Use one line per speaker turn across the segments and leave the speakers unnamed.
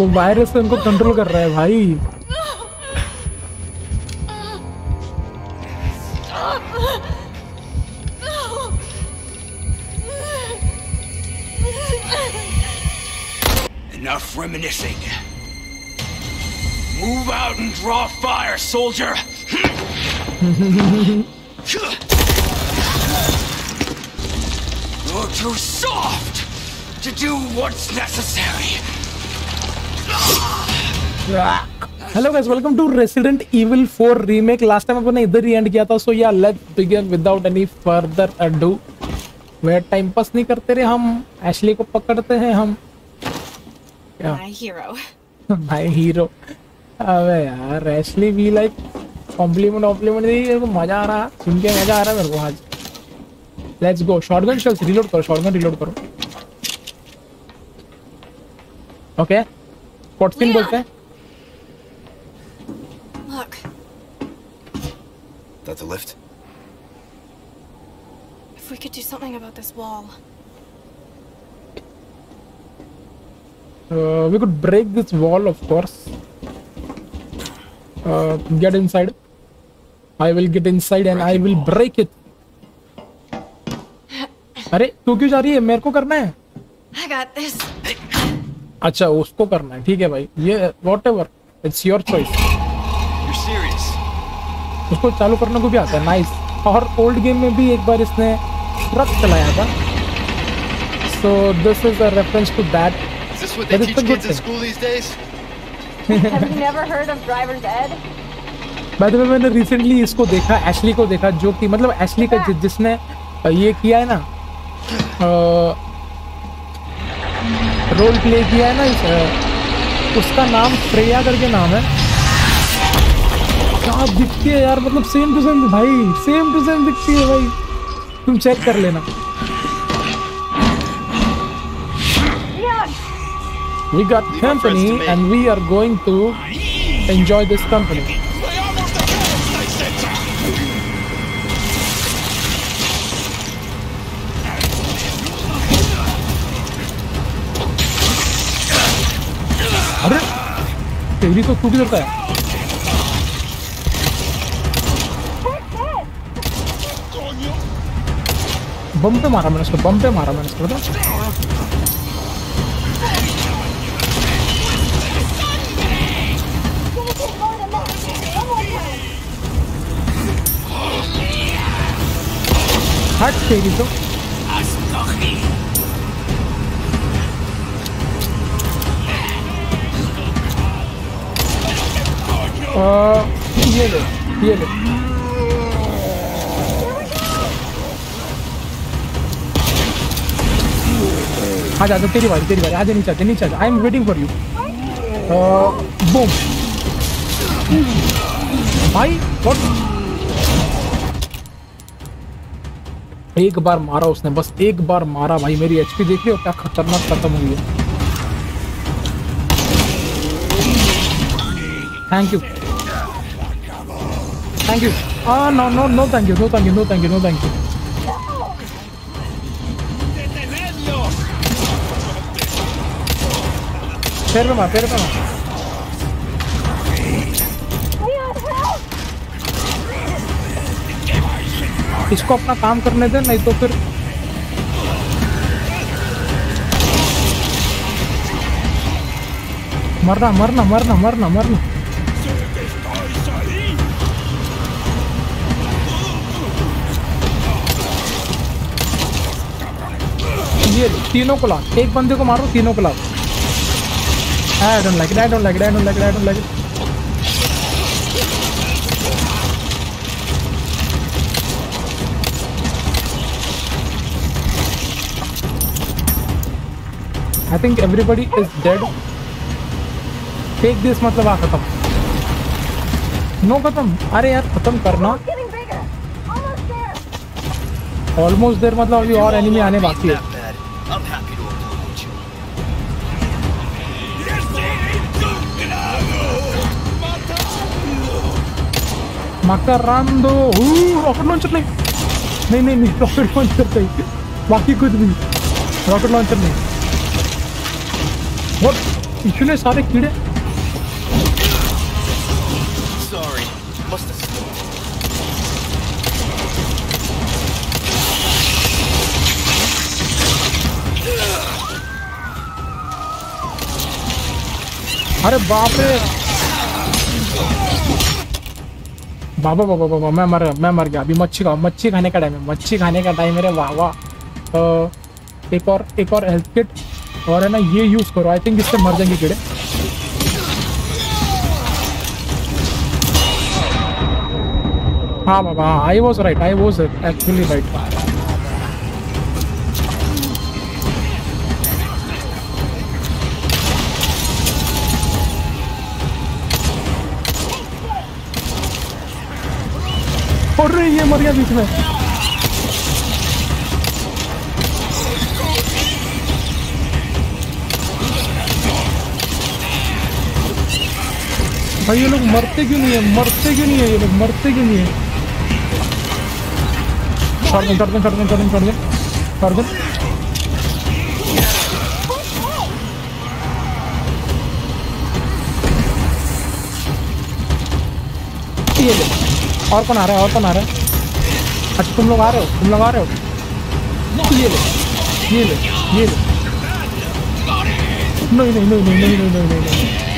वो वायरस से उनको कंट्रोल कर रहा है भाई
Enough reminiscing. Move out and draw fire, soldier! You're too soft to do what's necessary.
Hello guys welcome to Resident Evil 4 remake last time अपन ने इधर ही एंड किया था so yeah let's begin without any further ado way time pass नहीं करते रहे हम Ashley को पकड़ते हैं हम।
My hero.
भाई हीरो अबे यार एशली भी लाइक कॉम्प्लीमेंट कॉम्प्लीमेंट दी मेरे को मज़ा आ रहा सुन के मज़ा आ रहा है मेरे को आज। Let's go shotgun shells reload करो शॉटगन रिलोड करो। ओके स्पॉट स्पिन बोलते हैं
Look,
That the lift?
if we could do something about this wall.
Uh, we could break this wall, of course. Uh, get inside. I will get inside and I will break it. अरे तू क्यों जा रही है मेरे को करना है
I got this.
अच्छा उसको करना है। ठीक है भाई। ये whatever it's your choice उसको चालू करने को भी आता है। नाइस और ओल्ड गेम में भी एक बार इसने ट्रक चलाया था। So this is a reference to that
Is
it's
teach
a good thing.
Have you never heard of driver's ed?
By the way मैंने रिसेंटली इसको देखा एशली को देखा जो कि मतलब एशली का जिसने ये किया है ना रोल प्ले किया है ना इस, उसका नाम प्रेया करके नाम है। क्या दिखती है यार? मतलब सेम टू सेम भाई सेम टू सेम दिखती है भाई। तुम चेक कर लेना। We got company and we are going to enjoy this company. तेरी तो टूट करता है बम पे मारा मैंने उसको बम पे मारा मैंने उसको बता हट तेरी तो अ, ये ले ये ले आ जा तेरी बारी तेरी बारी। आजा नीचे आजा नीचे I am waiting for you boom भाई व्हाट एक बार मारा उसने बस एक बार मारा भाई। मेरी एचपी देख रही हो क्या खतरनाक खत्म हुई है। Thank you thank you ah no no no thank you no thank you no thank you no thank you पैर पे मार पैर इसको अपना काम करने दे नहीं तो फिर मरना मरना मरना मरना मरना ये तीनों को ला एक बंदे को मारो तीनों को ला I don't like it I don't like it I don't like it I don't like it I think everybody is dead. Take this मतलब आ खत्म। नो खत्म। अरे यार खत्म करना।
Almost there.
ऑलमोस्ट देर मतलब अभी और एनिमी आने बाकी है। मकरांदो रॉकेट लॉन्चर नहीं नहीं नहीं नहीं रॉकेट लॉन्चर नहीं बाकी कुछ भी रॉकेट लॉन्चर नहीं What? इतने सारे कीड़े. अरे बाप रे। बाबा बाबा बाबा, मैं मर मैं मर गया। अभी मच्छी खाओ, मच्छी खाने का टाइम है। मच्छी खाने का टाइम मेरे वाह वाह। तो एक और एक और हेल्थ किट और है ना, ये यूज़ करो। आई थिंक इससे मर जाएँगे कीड़े। हाँ बाबा I was right I was actually right अरे ये मर गया बीच में। भाई, ये लोग मरते क्यों नहीं है? मरते क्यों नहीं है ये लोग? मरते क्यों नहीं है? ये ले। और कौन आ रहा है, और कौन आ रहा है? अच्छा तुम लोग आ रहे हो, तुम लोग आ रहे हो? तो ये लो ये लो ये लो। नहीं नहीं नहीं नहीं नहीं नहीं नहीं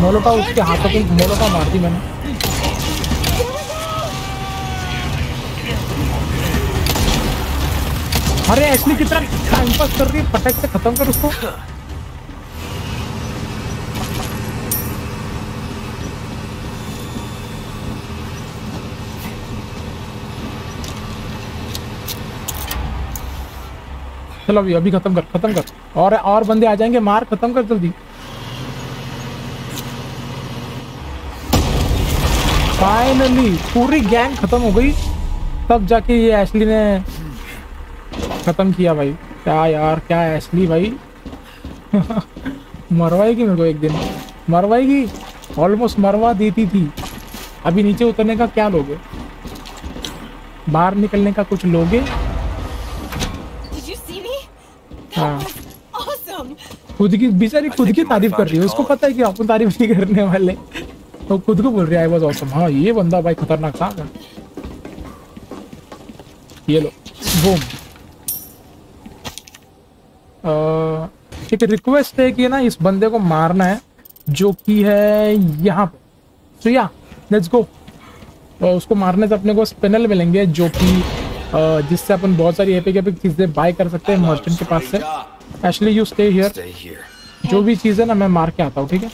मोलोटा उसके हाथों को मोलोटा मार दी मैंने। अरे, ऐसी कितना टाइम पास कर रही है? पटक से खत्म कर उसको। चलो अभी अभी खत्म कर खत्म कर। और और बंदे आ जाएँगे, मार, खत्म कर जल्दी। फाइनली पूरी गैंग खत्म हो गई। तब जाके ये एशली ने खत्म किया भाई। क्या यार, क्या एशली भाई? मरवाएगी मेरे को एक दिन। मरवाएगी? ऑलमोस्ट मरवा देती थी। अभी नीचे उतरने का क्या लोगे? बाहर निकलने का कुछ लोगे? हाँ। खुद की बेचारी खुद की तारीफ़ कर रही है। उसको पता है कि अपन तारीफ़ नहीं करने वाले। तो खुद को बोल रही है आई वाज ऑसम हाँ ये बंदा भाई खतरनाक था। ये लो बूम एक रिक्वेस्ट है कि ना इस बंदे को मारना है जो कि है यहाँ पे। तो या लेट्स गो उसको मारने से अपने को स्पिनल मिलेंगे जो कि जिससे अपन बहुत सारी एपिक एपिक चीज़ें बाय कर सकते हैं मर्चेंट के पास से। एक्चुअली यू स्टे हियर जो भी चीज़ है ना मैं मार के आता हूँ ठीक है?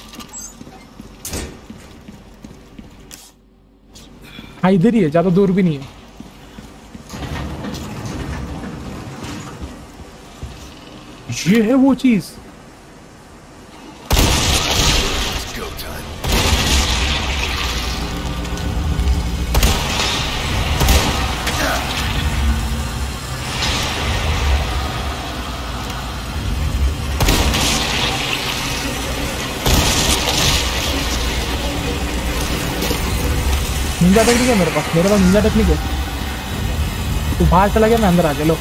हाँ इधर ही है ज़्यादा दूर भी नहीं है। ये है वो चीज़। निंजा टेक्निक है मेरे पास। मेरे पास निंजा टेक्निक है। तू बाहर चला गया, मैं अंदर आ गया, लो।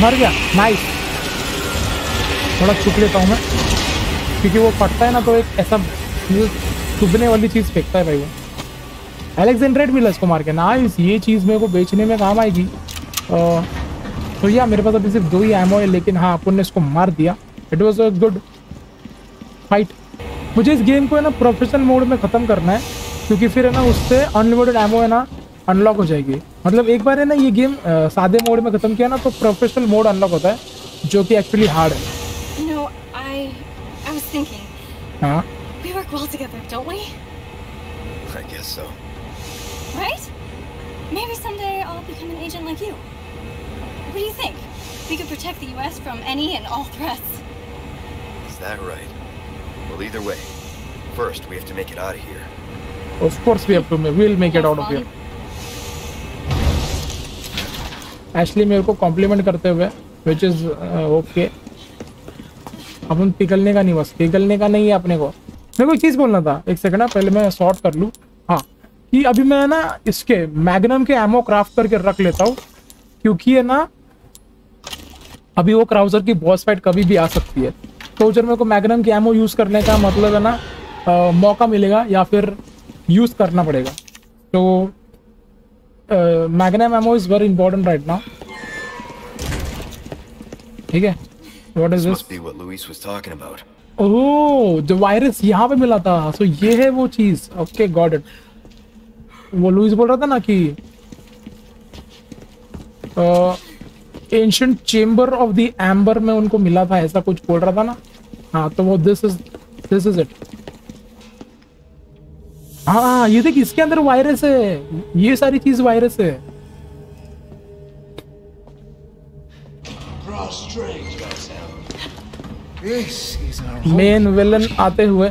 मर गया। नाइस थोड़ा चुप लेता हूँ मैं। क्योंकि वो फटता है ना तो एक ऐसा चुभने वाली चीज़ फेंकता है भाई वो। एलेक्जेंड्रेट मिला इसको मार के नाइस ये चीज़ मेरे को बेचने में काम आएगी। तो या मेरे पास अभी सिर्फ़ दो ही एमओ है लेकिन हाँ अपन ने इसको मार दिया। It was a good fight मुझे इस गेम को है ना प्रोफेशनल मोड में ख़त्म करना है क्योंकि फिर है ना उससे अनलिमिटेड एमओ है ना अनलॉक हो जाएगी। मतलब एक बार है ना ये गेम सादे मोड में ख़त्म किया ना तो प्रोफेशनल मोड अनलॉक होता है जो कि एक्चुअली हार्ड है।
You know, I I was thinking,
हाँ।
we work well together, don't we?
I guess so.
Right? Maybe someday I'll become an agent like you. What do you think? We could protect the US from any and all threats.
Is that right? Well, either way. First, we have to make it out of here.
Of course we have to make, we'll make it out of here. Ashley मेरे को complement करते हुए which is okay अपन पिघलने का नहीं बस पिघलने का नहीं है अपने को मेरे को एक चीज बोलना था एक सेकंड ना पहले मैं सॉर्ट कर लूँ हाँ कि अभी मैं ना इसके मैग्नम के एमओ क्राफ्ट करके रख लेता हूँ क्योंकि है ना अभी वो क्राउजर की बॉस फाइट कभी भी आ सकती है। तो जब मेरे को मैग्नम की एमओ यूज़ करने का मतलब है ना अ, मौका मिलेगा या फिर यूज़ करना पड़ेगा। तो magnum ammo is very important right now ठीक है? व्हाट इज़ दिस ओह जो वायरस यहाँ पे मिला था। सो so ये है वो चीज़। ओके गॉट इट वो लुइस बोल रहा था ना कि ancient chamber of the amber में उनको मिला था ऐसा कुछ बोल रहा था ना? हाँ तो वो this is this is it हाँ ये देख इसके अंदर वायरस है। ये सारी चीज़ वायरस है। मेन विलन आते हुए.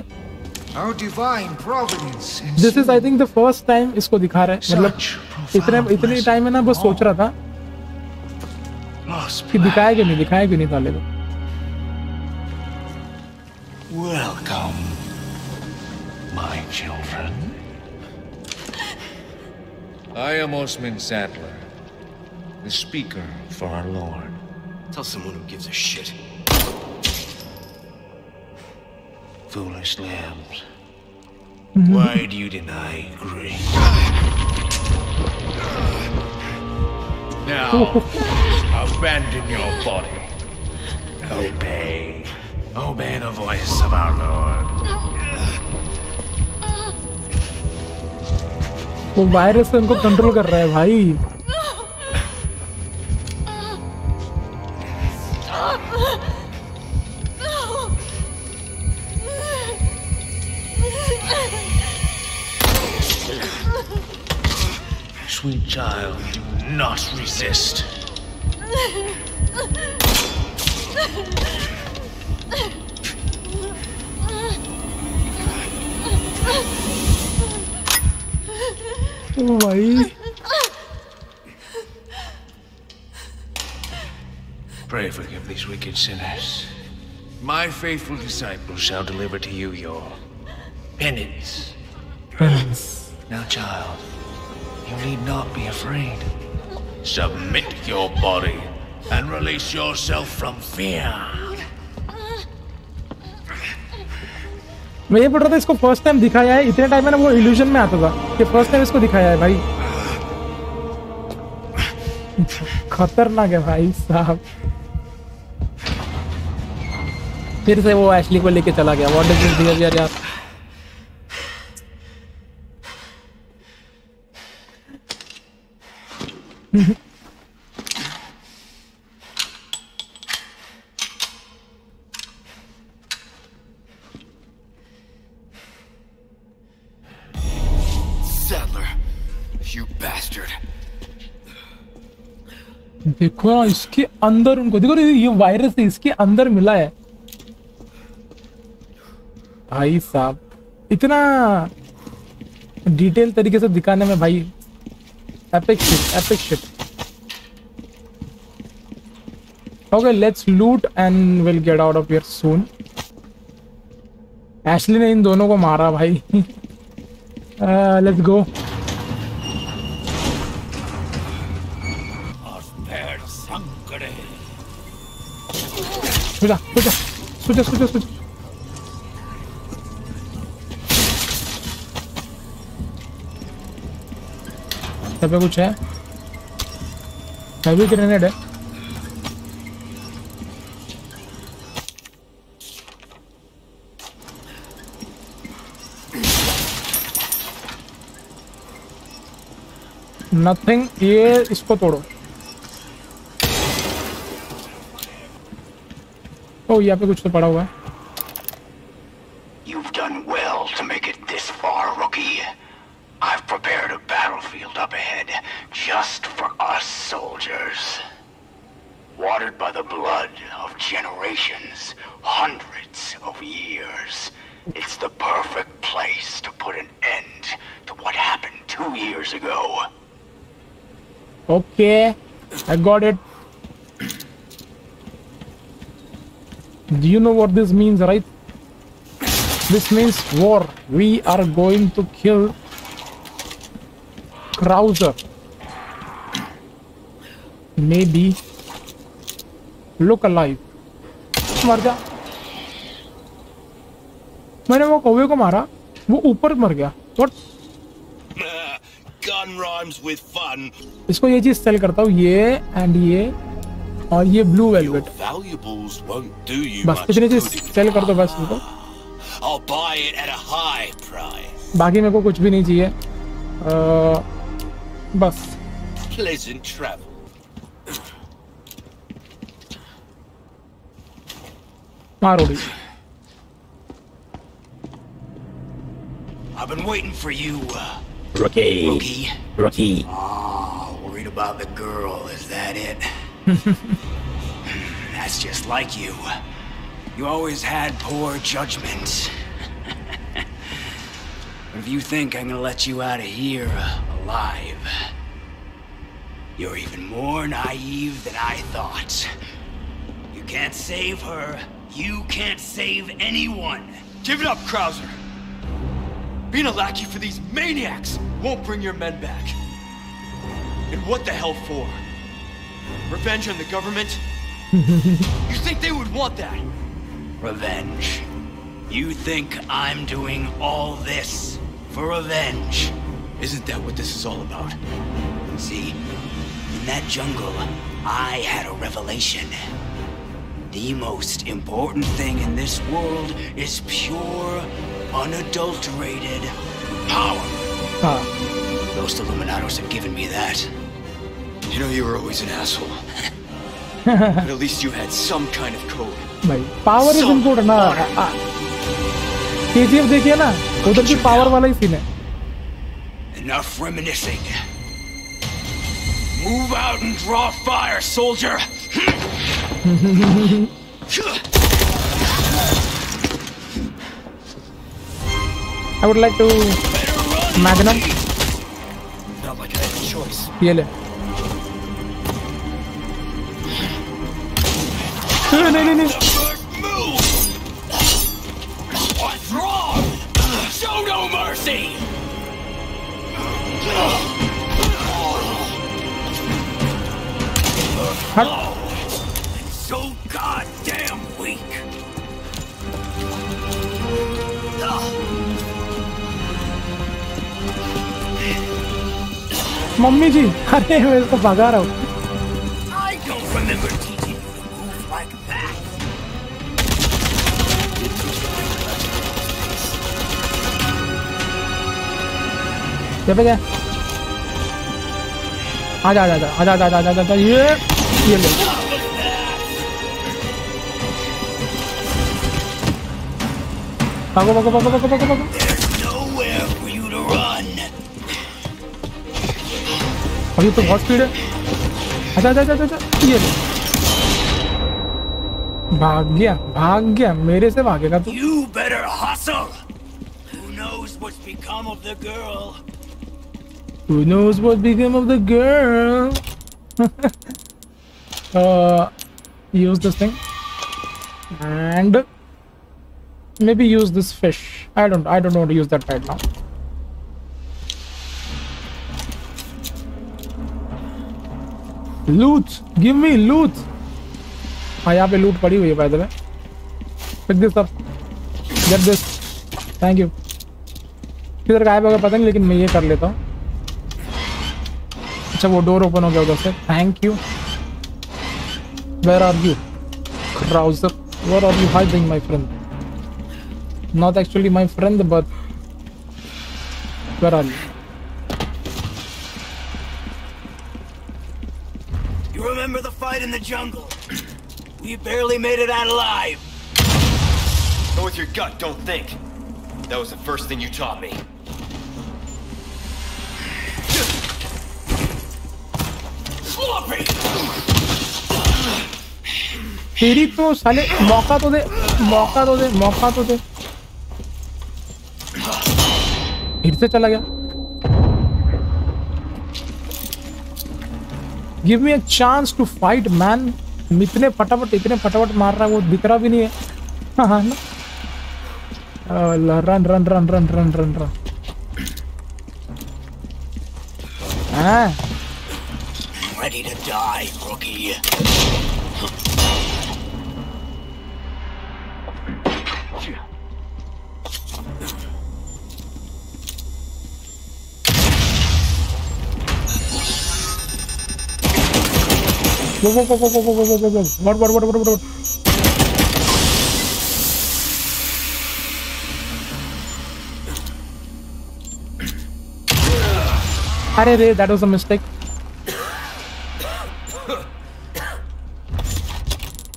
This is I think the first time इसको दिखा रहे हैं मतलब
Such
इतने
profound
इतने टाइम में ना बस सोच रहा था
Lost
कि दिखाया क्यों नहीं दिखाया क्यों नहीं साले को
Welcome, my children. I am Osman Sadler, the speaker for our Lord.
Tell someone who gives a shit.
Foolish lambs. Why do you deny grace? Now, abandon your body. Obey. Obey the voice of our Lord.
वो virus से उनको control कर रहा है भाई
sweet child, do not resist.
Why?
Pray forgive these wicked sinners. My faithful disciples shall deliver to you your penance. Penance. now, child, you need not be afraid. Submit your body and release yourself from fear.
मैं ये पढ़ रहा था इसको first time दिखाया है इतने time में ना वो इल्यूजन में आता था कि फ़र्स्ट टाइम इसको दिखाया है भाई खतरनाक है भाई साहब फिर से वो एशली को लेके चला गया व्हाट इज़ दिस बिहेवियर यार देखो इसके अंदर उनको, देखो ये वायरस है इसके अंदर मिला है। भाई साहब, इतना डिटेल तरीके से दिखाने में भाई epic shit epic shit okay let's loot and will get out of here soon Ashley ने इन दोनों को मारा भाई। लेट्स गो सोचा सोचा सोचा सोचा यहाँ पे कुछ है हैवी ग्रेनेड है नथिंग ये इसको तोड़ो ओ यहाँ पे कुछ तो पड़ा हुआ है
You've done well to make it this far, rookie. I've prepared a battlefield up ahead just for us soldiers. Watered by the blood of generations, hundreds of years. It's the perfect place to put an end to what happened two years ago.
Okay I got it Do you know what this means, right? This means war. We are going to kill Krauser. Maybe look alive. मर जा मैंने वो कौवे को मारा वो ऊपर मर गया What?
Gun rhymes with fun.
इसको ये चीज़ सेल करता हूँ ये एंड ये और ये blue
Your
velvet
valuables won't do you
बस
much
इतनी चीज
good.
सेल कर दो बस इनको
I'll buy it at a high price.
बाकी मेरे को कुछ भी नहीं चाहिए अ, बस
Pleasant travel.
मार उड़ी
I've been waiting for you, uh,
Rookie.
rookie.
Rookie.
Oh, worried about the girl, is that it? That's just like you. You always had poor judgment. but if you think I'm gonna let you out of here uh, alive, you're even more naive than I thought. You can't save her. You can't save anyone.
Give it up, Krauser. Being a lackey for these maniacs won't bring your men back. And what the hell for? Revenge on the government? you think they would want that?
Revenge. You think I'm doing all this for revenge?
Isn't that what this is all about?
See, in that jungle, I had a revelation. The most important thing in this world is pure, unadulterated power.
हाँ
Those Illuminados have given me that.
You know you were always an asshole. but at least you had some kind of code.
भाई power is important ना केजीएफ देखिए ना उधर भी power वाला ही scene है
Enough reminiscing. Move out and draw fire, soldier!
I would like to magnum
Not like I had a choice.
ये ले नहीं नहीं नहीं नहीं
First move! What's wrong? Show no mercy!
हट
So goddamn weak.
Mummy ji अरे मैं इसको भगा रहा हूँ यहाँ पे आजा आजा आजा आजा आजा आजा ये ये ले भागो भागो भागो भागो भागो भागो अभी तो बहुत स्पीड है आजा आजा आजा ये ले भाग गया भाग गया मेरे से भागेगा तू
Who knows
what became of the girl? uh, use this thing and maybe use this fish. I don't. I don't want to use that right now. Loot. Give me loot. हाँ यहाँ पे लूट पड़ी हुई है by the way. Pick this up. Get this. Thank you. किधर गायब होगा पता नहीं लेकिन मैं ये कर लेता हूँ अच्छा वो डोर ओपन हो गया उधर से thank you where are you Krauser where are you hiding my friend not actually my friend but where are you
You remember the fight in the jungle? We barely made it out alive.
Go with your gut, don't think. That was the first thing you taught me.
तेरी तो साले मौका तो दे मौका तो दे मौका तो दे। फिर से चला गया। Give me a chance to fight man इतने फटाफट इतने फटाफट मार रहा है वो दिख रहा भी नहीं है। run, run run run, run, run, run. Ah,
ready to die, rookie.
Whoa, whoa, whoa, whoa, whoa, whoa, whoa, whoa, whoa, whoa, whoa, whoa, whoa, whoa, Arre, that was a mistake.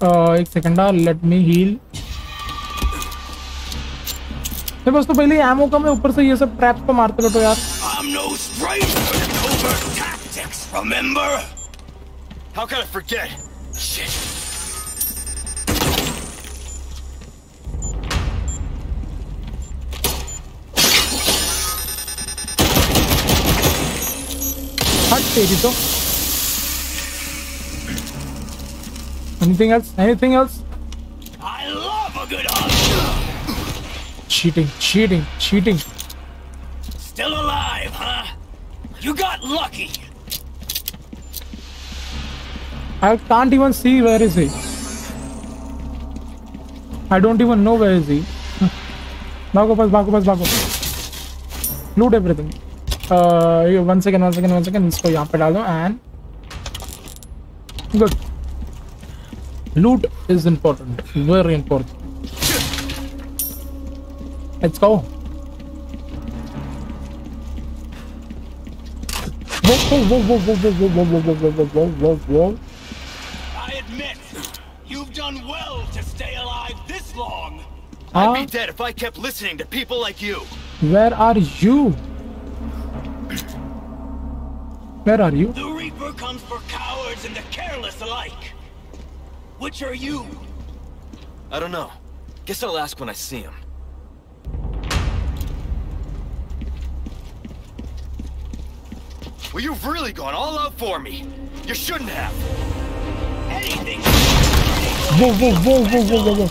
एक second let me heal ये बस तो पहले ammo का मैं ऊपर से ये सब ट्रैप पे मारते रहता हूँ यार
I am no strike over tactics remember
how
can
हट तेरी तो। Anything else? Anything else?
I love a good honor.
Cheating, cheating, cheating.
Still alive, huh? You got lucky.
I can't even see where is he. I don't even know where is he. Bago, bago, bago, bago. Loot everything. Uh, one second, one second, one second. इसको यहाँ पे डालो and good. Loot is important, very important. Let's go. Whoa, whoa, whoa, whoa, whoa, whoa, whoa, whoa, whoa, whoa, whoa, whoa, whoa.
I admit, you've done well to stay alive this long.
I'd be dead if I kept listening to people like you.
Where are you? Where are you?
The Reaper comes for cowards and the careless alike. Which are you?
I don't know. Guess I'll ask when I see him. Well, you've really gone all out for me. You shouldn't have.
Anything
Whoa, whoa, whoa, whoa, whoa, whoa, whoa.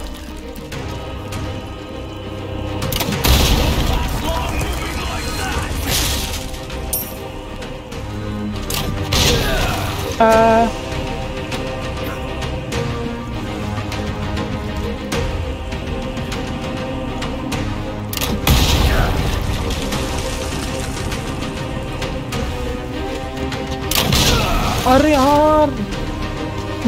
long moving like that.
Uh,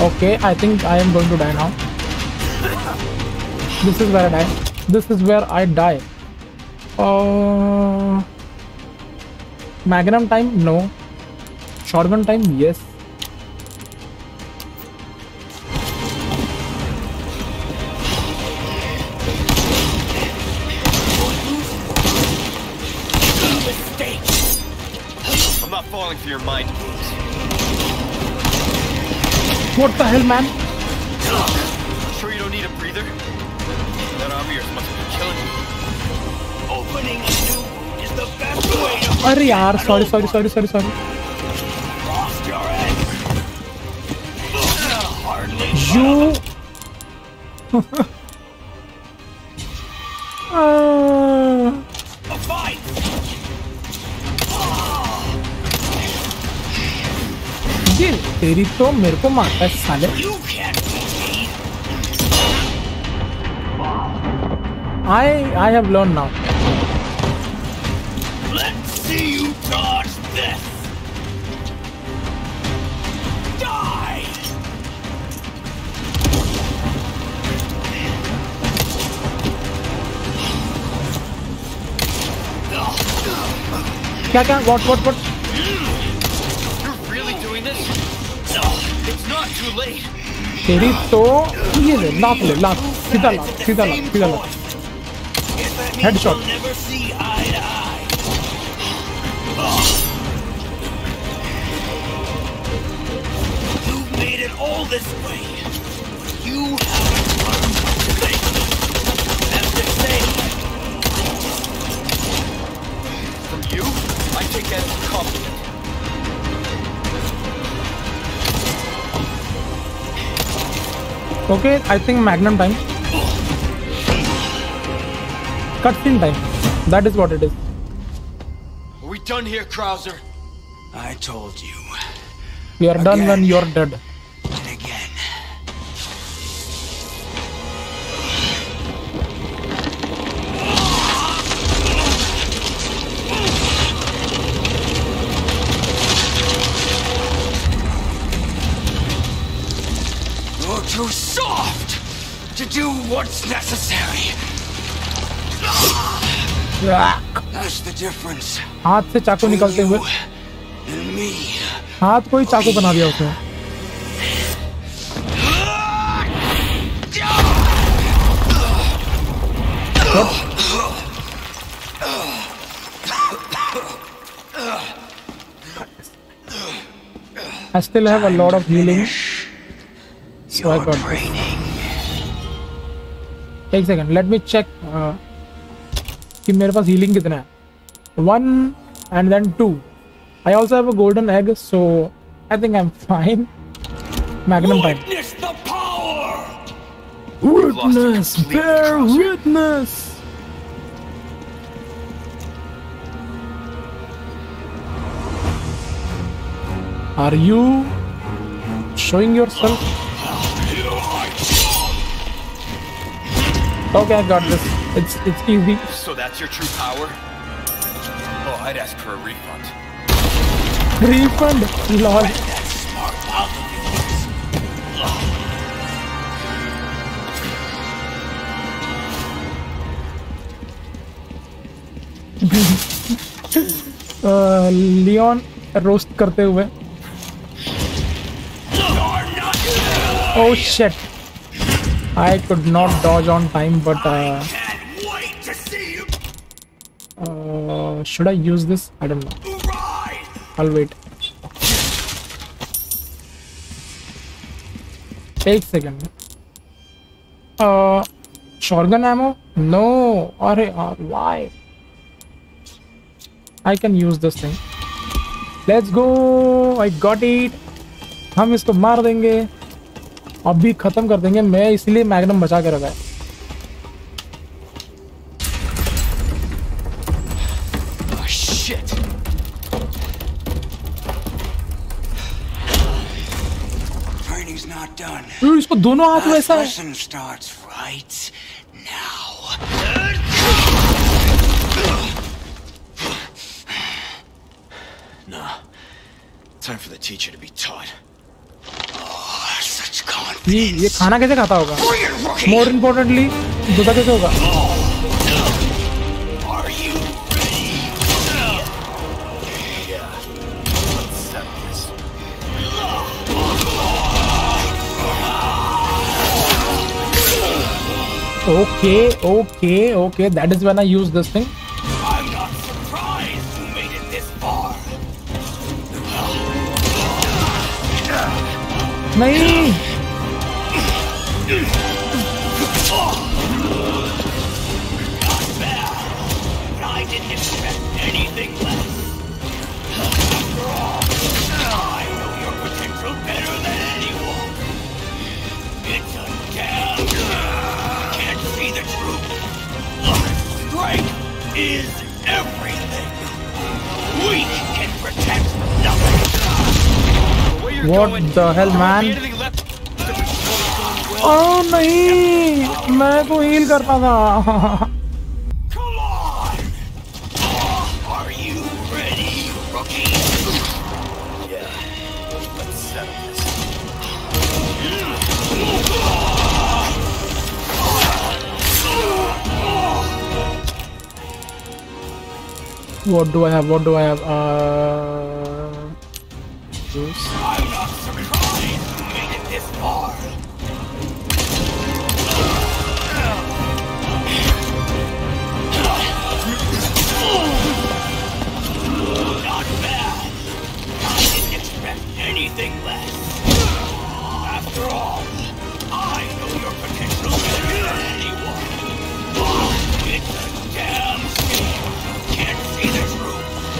Okay, I think I am going to die now. This is where I die. This is where I die. Uh, Magnum time? No. Shotgun time? Yes. man.
Sure you don't need a breather? That obvious must be killing you.
Opening a new wound is the best way to...
Arre yaar, sorry, sorry, sorry, sorry, sorry.
Lost your head. Hardly you...
uh... मेरी तो मेरे को मारता है साले।
I I have learn now
क्या क्या? What what
what テリット、いいね、ラップで、ラップ、膝ラップ、膝ラッ
プ、ヘッドショット。
Okay, I think Magnum time. Cutscene time. That is what it is.
Are we done here, Krauser?
I told you.
You are done when you're dead.
do what's necessary. That's the difference
हाथ से चाकू
between
निकलते हुए
you and me.
हाथ को ही चाकू बना दिया उसने I still have a lot of healing. So I got this. एक सेकंड लेट मी चेक कि मेरे पास हीलिंग कितना है one and then two I also have a golden egg so I think I am fine magnum time
Witness the power!
Witness, bear witness. Are you showing yourself? Okay, I got this. It's it's easy.
So that's your true power? Oh, I'd ask for a refund.
Refund. Lol. Leon roast करते हुए Oh shit! I could not dodge on time, but uh,
Can't wait to see you
uh, should I use this? I don't know.
ride!
I'll wait. एक second uh, shotgun ammo? No. अरे यार why? I can use this thing. Let's go. I got it. हम इसको मार देंगे अब भी खत्म कर देंगे मैं इसलिए मैगनम बचा के रखा है
oh,
hmm, इसको दोनों हाथ
में
ऐसा है।
Time for the teacher to be taught.
ये ये खाना कैसे खाता होगा! मोर इम्पोर्टेंटली दूसरा कैसे होगा? Okay okay
okay that is when I use this thing I'm anything less. After all, I know your potential better than anyone. It's a damn shame you can't see the truth. Strength is everything. Weak can protect nothing.
Where you're
What
going,
the hell,
there won't
man?
be anything left.
ओ नहीं मैं को heal करता था what do I have what do I have uh juice.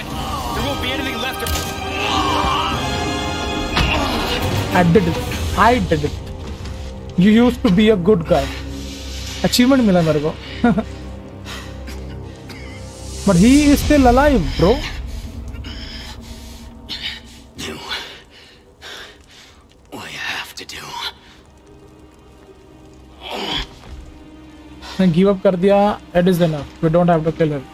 Going, there won't be anything left of
I did it. I did it. You used to be a good guy. Achievement मिला मेरे को. But he is still alive, bro.
Do what you have to do.
ने give up कर दिया. It is enough. We don't have to kill him.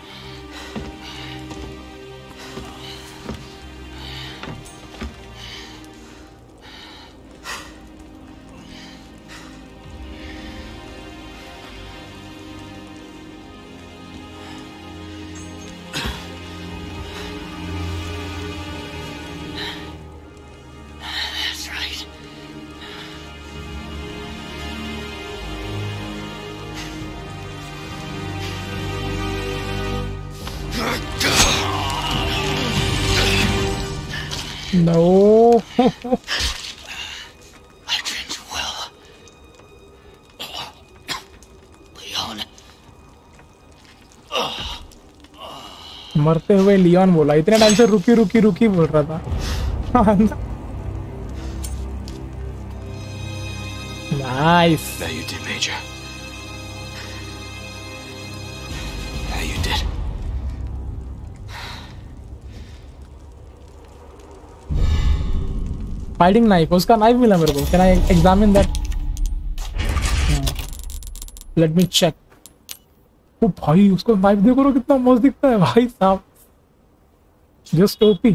Leon
बोला। इतने time से रुकी रुकी रुकी बोल रहा था। Nice
Now you did, Major. Now you did.
Fighting knife उसका नाइफ मिला मेरे को। Can I examine that let me check ओ भाई उसको नाइफ देखो कितना मस्त दिखता है। भाई साहब। Just OP.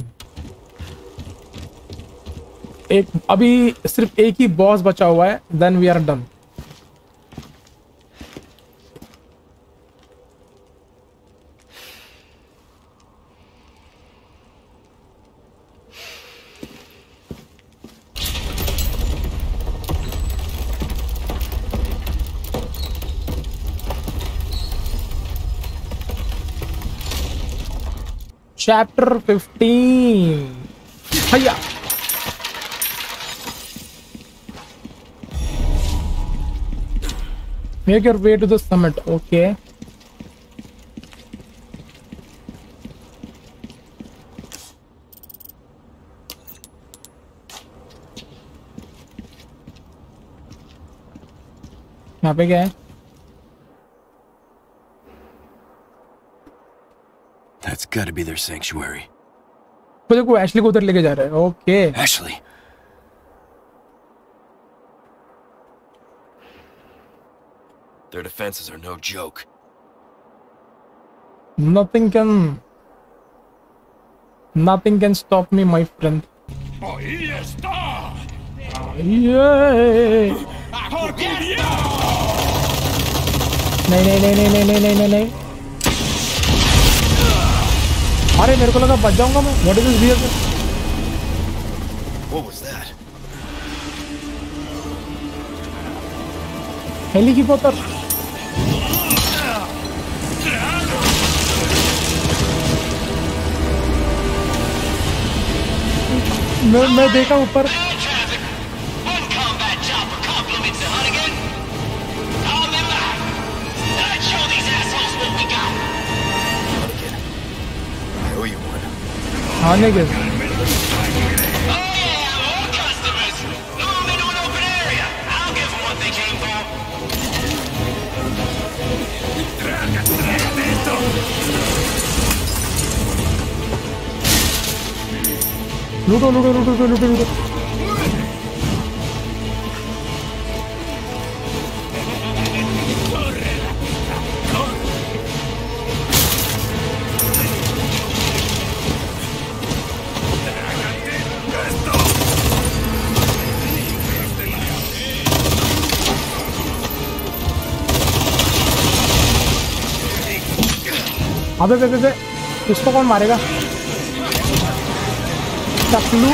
एक, अभी सिर्फ़ एक ही बॉस बचा हुआ है then we are done chapter 15 Hiya. make your way to the summit okay यहाँ पे क्या है
That's gotta be their sanctuary.
वो देखो
Ashley Their defenses are no joke.
Nothing can Nothing can stop me, my friend.
Oh, yes,
Yay! नहीं नहीं नहीं नहीं नहीं नहीं अरे मेरे को लगा बच जाऊँगा मैं। What is this real
What was that?
Helicopter मैं मैं देखा ऊपर।
Huh, niggas? All customers. Look into Look open Look I'll give
अबे बे बे बे इसको कौन मारेगा? टकलू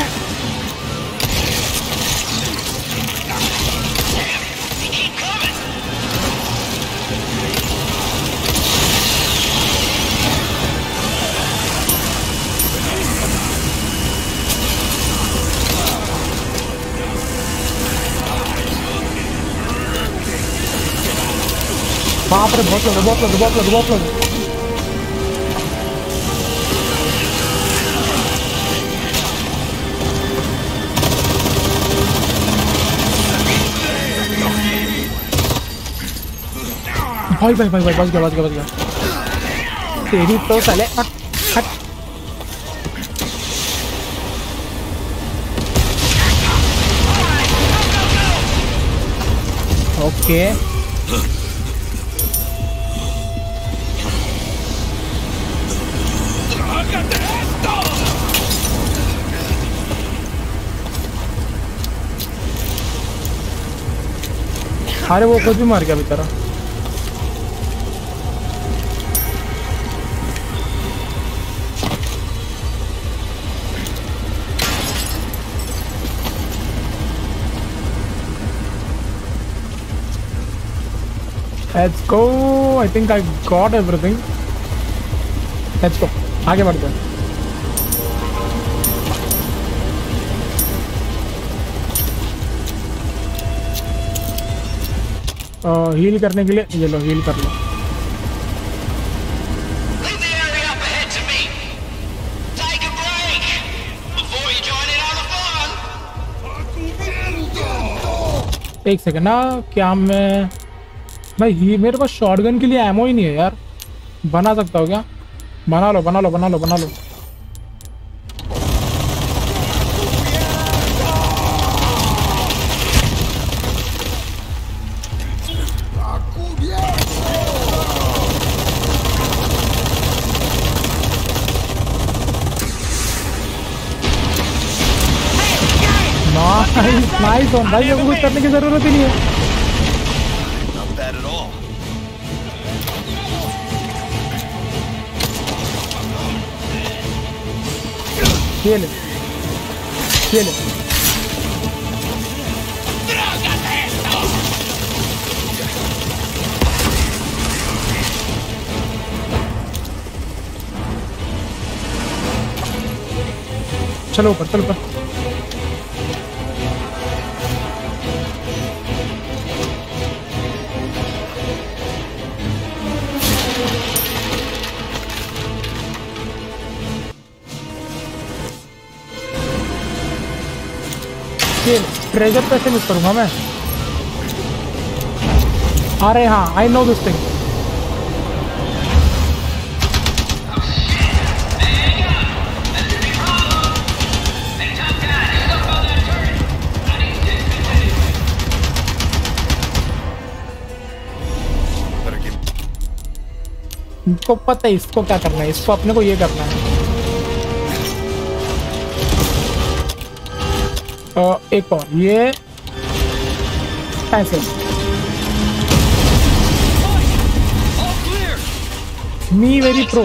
बाप रे बहुत लोग बहुत लोग बहुत लोग बहुत लोग भाई भाई भाई भाई, बच गया बच गया बच गया। तेरी तो साले हट ओके। अरे वो कुछ भी मार गया बेचारा। Let's go. I think I got everything. Let's go. आगे बढ़ते हैं हील करने के लिए ये लो हील कर लो. एक सेकंड ना क्या मैं भाई ही मेरे पास शॉटगन के लिए एमओ ही नहीं है यार। बना सकता हो क्या? बना लो बना लो बना लो बना लो। नाइस नाइस भाई अब कुछ करने की ज़रूरत ही नहीं है। ये ले ये ले चलो ऊपर चलो ट्रेजर कैसे मिस करूँगा मैं। अरे हाँ I know this thing
Better
पता है इसको क्या करना है इसको अपने को ये करना है। अ, एक और ये ऐसे मी
very pro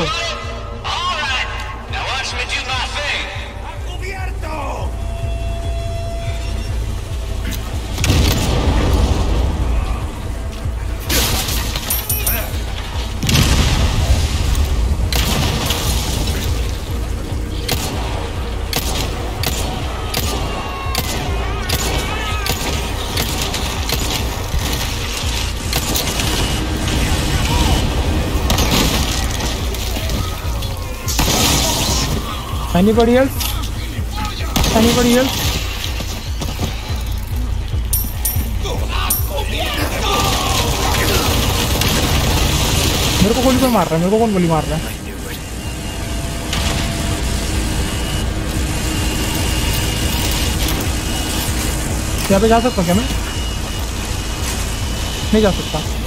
Anybody else? Anybody else? मेरे को गोली कौन मार रहा है, मेरे को कौन गोली मार रहा है यहाँ पे जा सकता क्या मैं नहीं जा सकता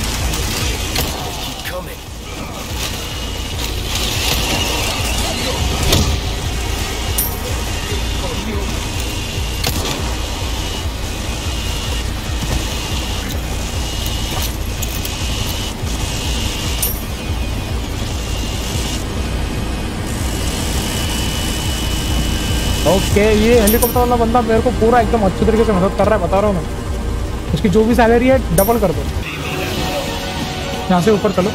ओके ये हेलीकॉप्टर वाला बंदा मेरे को पूरा एकदम अच्छे तरीके से मदद कर रहा है, बता रहा हूँ मैं। उसकी जो भी सैलरी है डबल कर दो। यहाँ से ऊपर चलो।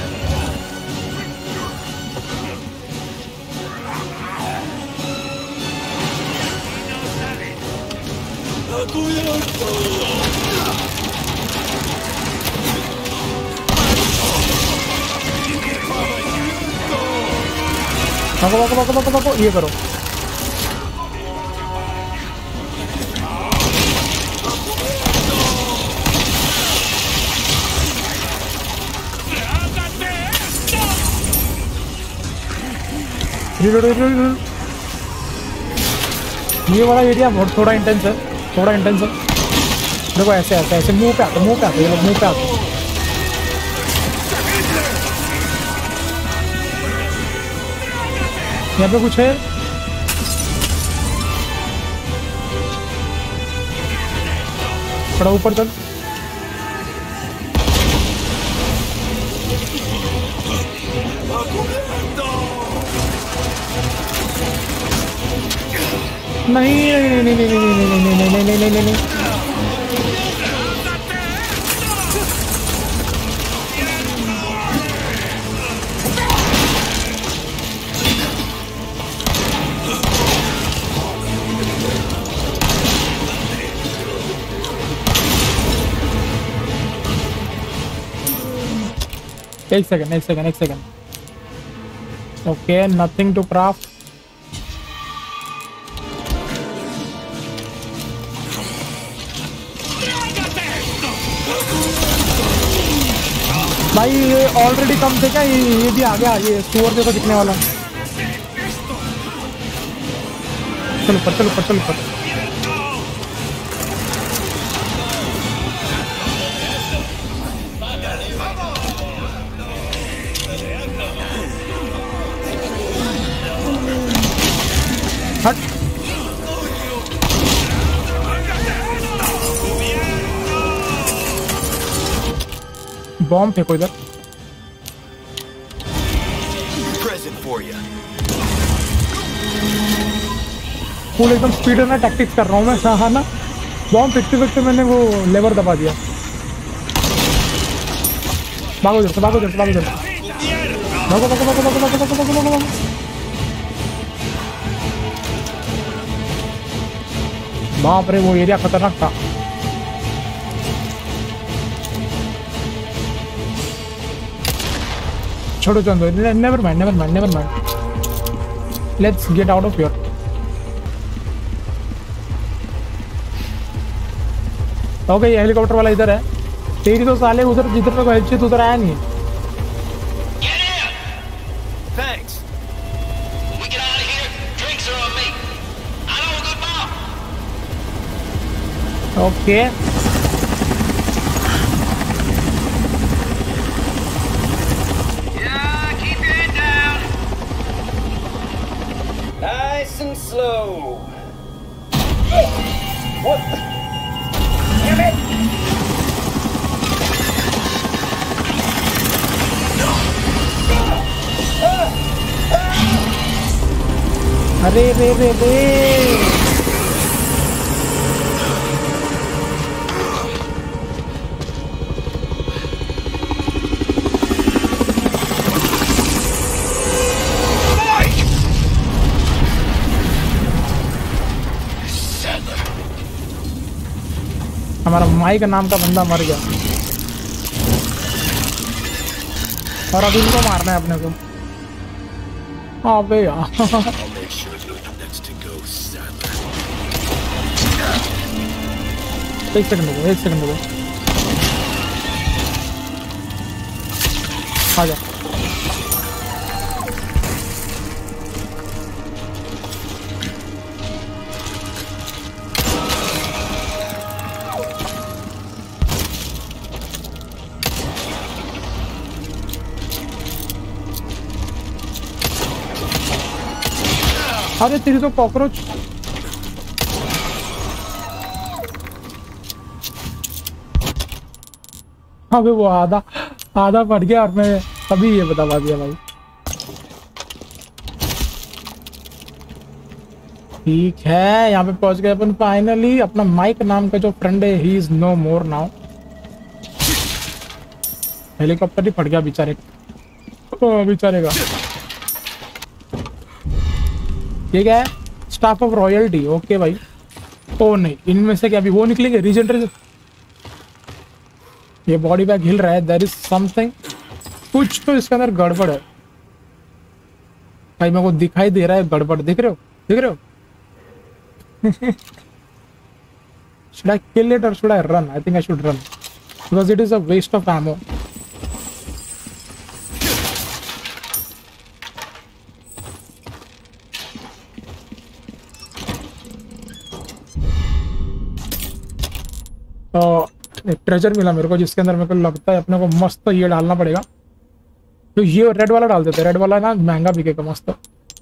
ये करो। ये वाला एरिया बहुत थोड़ा इंटेंस है, थोड़ा इंटेंस है। देखो ऐसे ऐसे ऐसे मुँह पे आते मुँह पे आते मुँह पे आते। यहाँ पे कुछ है? थोड़ा ऊपर चल। नहीं नहीं नहीं नहीं नहीं नहीं नहीं नहीं नहीं नहीं नहीं नहीं एक सेकंड एक सेकंड एक second okay nothing to craft भाई, ये ऑलरेडी कम थे क्या? ये ये भी आ गया, ये स्टोर देखो दिखने वाला। चलो ऊपर चलो ऊपर चलो ऊपर। बॉम्ब फेंको इधर. फुल एकदम स्पीड ना टैक्टिक्स कर रहा हूँ मैं हाँ ना बॉम्ब फेंकते फेंकते मैंने वो लेवर दबा दिया भागो से भागो से भागो। भागो भागो भागो भागो भागो भागो भागो भागो भागो बाप रे वो एरिया खतरनाक था छोड़ो चंदो never mind never mind never mind let's get out of your okay ये हेलीकॉप्टर वाला इधर है। तेरी तो साले उधर जिधर तक हेल्प चाहिए उधर आया नहीं है।
Get
रे रे रे हमारा माई का नाम का बंदा मर गया। और अभी इनको मारना है अपने को। अबे यार Beklerim baba, beklerim baba. Hadi. Hadi Terizok Balkroç. अबे वो आधा आधा पड़ गया और मैं अभी ये बता दिया भाई। ठीक है, यहाँ पे पहुँच गए अपन फाइनली अपना माइक नाम का जो फ्रेंड है he is no more now helicopter ही फट गया बेचारे। बेचारे का क्या है स्टाफ ऑफ़ रॉयल्टी ओके भाई। ओ, नहीं, इनमें से क्या अभी वो निकलेंगे? रीजेंडर ये बॉडी बैग हिल रहा है देर इज़ समथिंग कुछ तो इसके अंदर गड़बड़ है भाई मेरे को दिखाई दे रहा है गड़बड़ दिख रहे हो दिख रहे हो should I kill it or should I run? I think I should run because it is a waste of ammo. एक ट्रेजर मिला मेरे को, जिसके अंदर मेरे को लगता है अपने को मस्त ये डालना पड़ेगा। तो ये रेड वाला डाल देते रेड वाला ना महँगा बिकेगा मस्त।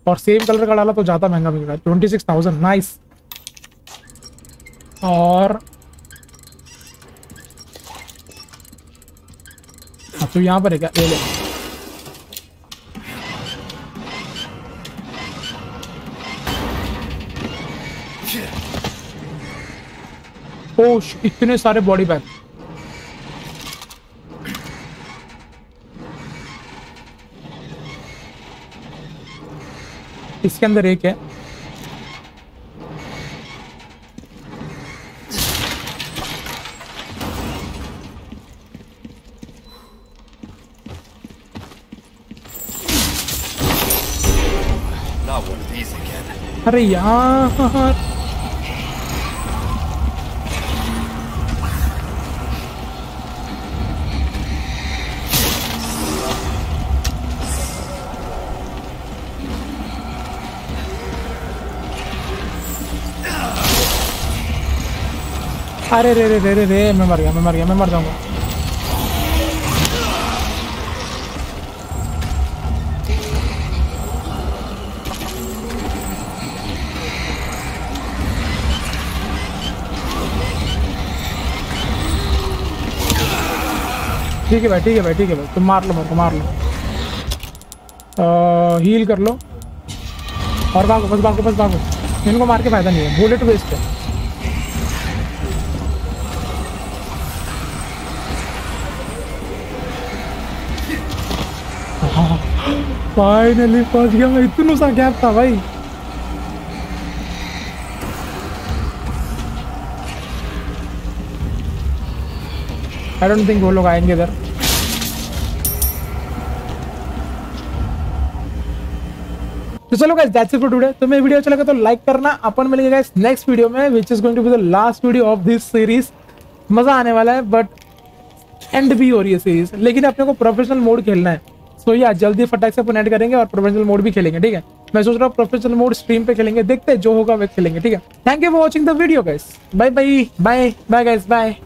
और सेम कलर का डाला तो ज़्यादा महँगा बिकेगा। ट्वेंटी सिक्स थाउज़ेंड नाइस और हाँ तो यहाँ पर है क्या? ले। ओ इतने सारे बॉडी बैग इसके अंदर एक है। अरे यार अरे रे रे रे रे रे मैं मर गया, मैं मर गया, मैं मर जाऊँगा। ठीक है भाई, ठीक है भाई, ठीक है भाई, तुम मार लो मेरे को, मार लो। हील कर लो। और भागो, बस भागो बस भागो। इनको मार के फ़ायदा नहीं है बुलेट वेस्ट है। फाइनली पहुँच गया मैं। इतना सा गैप था भाई। आई डोंट थिंक वो लोग आएँगे इधर। तो चलो guys that's it for today तो मैं वीडियो अच्छा लगा तो लाइक करना, अपन मिलेंगे गाइस नेक्स्ट वीडियो में which is going to be the last video of this series मज़ा आने वाला है बट एंड भी हो रही है सीरीज़ लेकिन अपने को प्रोफेशनल मोड खेलना है। सो या जल्दी फटाक से अपन ऐड करेंगे और प्रोफेशनल मोड भी खेलेंगे, ठीक है? मैं सोच रहा हूँ प्रोफेशनल मोड स्ट्रीम पे खेलेंगे, देखते हैं जो होगा वे खेलेंगे, ठीक है? Thank you for watching the video guys bye bye bye bye guys bye